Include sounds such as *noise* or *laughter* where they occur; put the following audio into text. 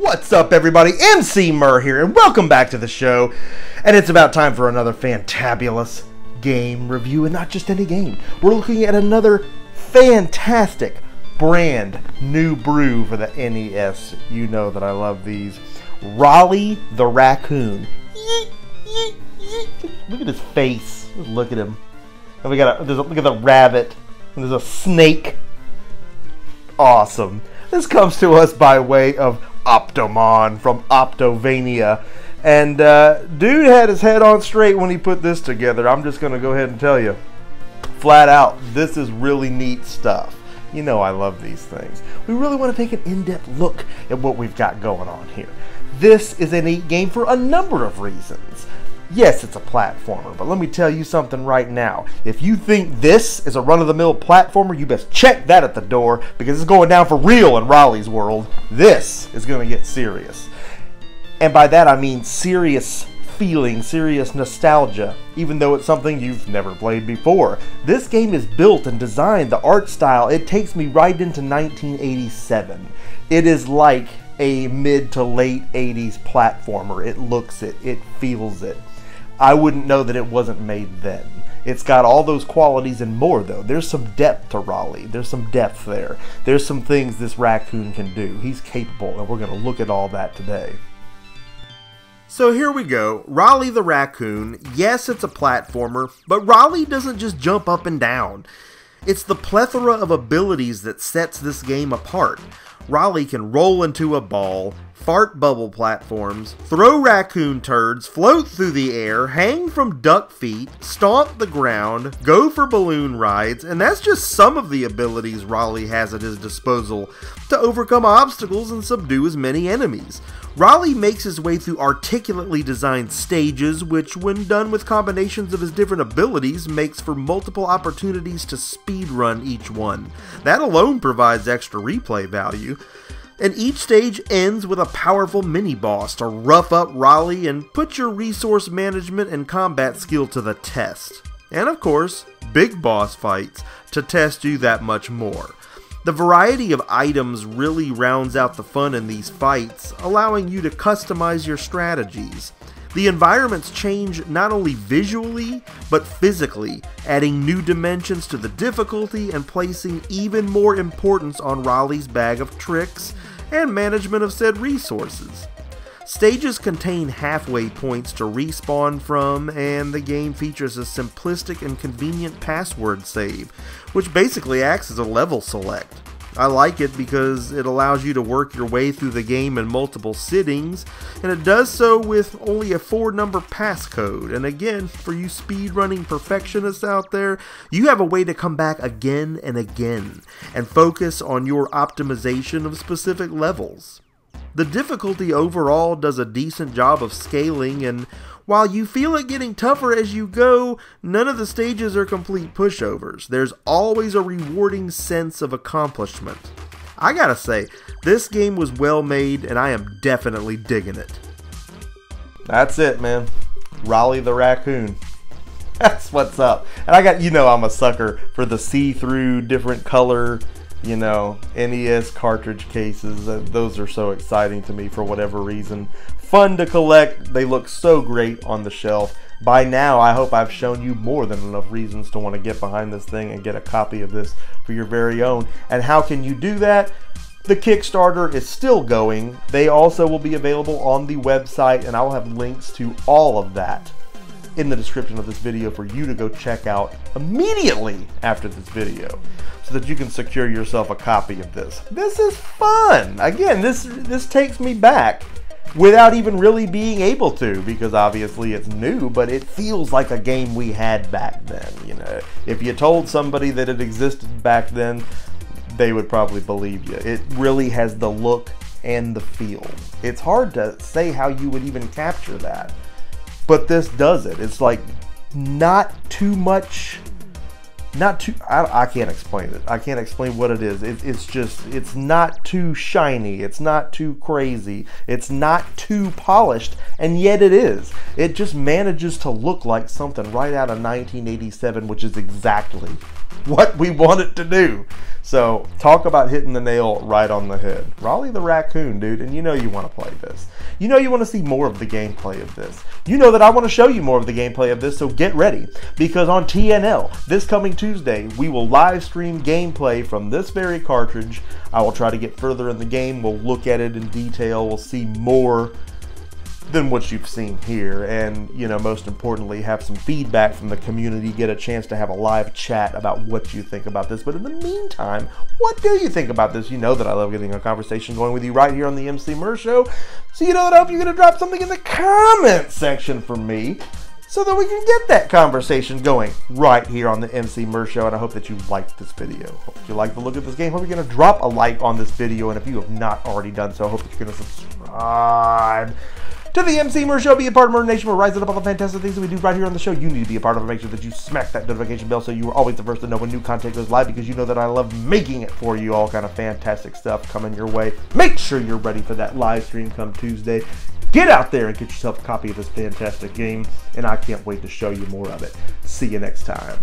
What's up, everybody? Emceemur here, and welcome back to the show. And it's about time for another fantabulous game review, and not just any game. We're looking at another fantastic brand new brew for the NES. You know that I love these. Rollie the Raccoon. Look at his face. Look at him. And we got a, there's a look at the rabbit. And there's a snake. Awesome. This comes to us by way of Optomon from Optovania. And uh, dude had his head on straight when he put this together. I'm just going to go ahead and tell you flat out, this is really neat stuff. You know I love these things. We really want to take an in-depth look at what we've got going on here. This is a neat game for a number of reasons. Yes, it's a platformer, but let me tell you something right now. If you think this is a run-of-the-mill platformer, you best check that at the door because it's going down for real in Rollie's world. This is going to get serious. And by that I mean serious feeling, serious nostalgia, even though it's something you've never played before. This game is built and designed, the art style, it takes me right into 1987. It is like a mid to late 80s platformer. It looks it, it feels it. I wouldn't know that it wasn't made then. It's got all those qualities and more, though. There's some depth to Rollie. There's some depth there. There's some things this raccoon can do. He's capable, and we're going to look at all that today. So here we go. Rollie the Raccoon. Yes, it's a platformer, but Rollie doesn't just jump up and down. It's the plethora of abilities that sets this game apart. Rollie can roll into a ball, fart bubble platforms, throw raccoon turds, float through the air, hang from duck feet, stomp the ground, go for balloon rides, and that's just some of the abilities Rollie has at his disposal to overcome obstacles and subdue as many enemies. Rollie makes his way through articulately designed stages, which, when done with combinations of his different abilities, makes for multiple opportunities to speedrun each one. That alone provides extra replay value and each stage ends with a powerful mini boss to rough up Rollie and put your resource management and combat skill to the test. And of course, big boss fights to test you that much more. The variety of items really rounds out the fun in these fights, allowing you to customize your strategies. The environments change not only visually, but physically, adding new dimensions to the difficulty and placing even more importance on Rollie's bag of tricks and management of said resources. Stages contain halfway points to respawn from, and the game features a simplistic and convenient password save, which basically acts as a level select. I like it because it allows you to work your way through the game in multiple sittings, and it does so with only a four number passcode. And again, for you speedrunning perfectionists out there, you have a way to come back again and again and focus on your optimization of specific levels. The difficulty overall does a decent job of scaling, and while you feel it getting tougher as you go, none of the stages are complete pushovers. There's always a rewarding sense of accomplishment. I gotta say, this game was well made, and I am definitely digging it. That's it, man. Rollie the Raccoon. *laughs* That's what's up. And I got, you know, I'm a sucker for the see through, different color you know, NES cartridge cases. Uh, those are so exciting to me for whatever reason. Fun to collect. They look so great on the shelf. By now, I hope I've shown you more than enough reasons to want to get behind this thing and get a copy of this for your very own. And how can you do that? The Kickstarter is still going. They also will be available on the website, and I will have links to all of that in the description of this video for you to go check out immediately after this video so that you can secure yourself a copy of this. This is fun. Again, this this takes me back without even really being able to because obviously it's new but it feels like a game we had back then you know if you told somebody that it existed back then they would probably believe you it really has the look and the feel it's hard to say how you would even capture that but this does it. It's like not too much not too I, I, can't explain it. I can't explain what it is. It, it's just it's not too shiny. It's not too crazy. It's not too polished and yet it is. It just manages to look like something right out of 1987 which is exactly what we want it to do. So talk about hitting the nail right on the head. Rollie the raccoon dude and you know you want to play this. You know you want to see more of the gameplay of this. You know that i want to show you more of the gameplay of this so get ready because on tnl this coming Tuesday, we will live stream gameplay from this very cartridge. I will try to get further in the game. We'll look at it in detail. We'll see more than what you've seen here. And, you know, most importantly, have some feedback from the community, get a chance to have a live chat about what you think about this. But in the meantime, what do you think about this? You know that I love getting a conversation going with you right here on the Emceemur Show. So, you know that I hope you're going to drop something in the comment section for me so that we can get that conversation going right here on the Emceemur Show. And I hope that you liked this video. Hope you like the look of this game. Hope you're going to drop a like on this video. And if you have not already done so, I hope that you're going to subscribe to the Emceemur Show. Be a part of Mer Nation. We're rising up all the fantastic things that we do right here on the show. You need to be a part of it. Make sure that you smack that notification bell so you are always the first to know when new content goes live because you know that I love making it for you. All kind of fantastic stuff coming your way. Make sure you're ready for that live stream come Tuesday. Get out there and get yourself a copy of this fantastic game, and I can't wait to show you more of it. See you next time.